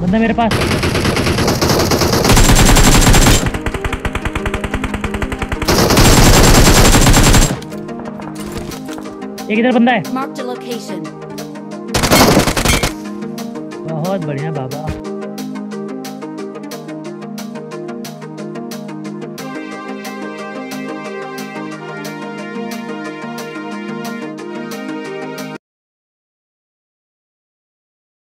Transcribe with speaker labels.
Speaker 1: बंदा मेरे पास। एक इधर बंदा है। बहुत बढ़िया बाबा।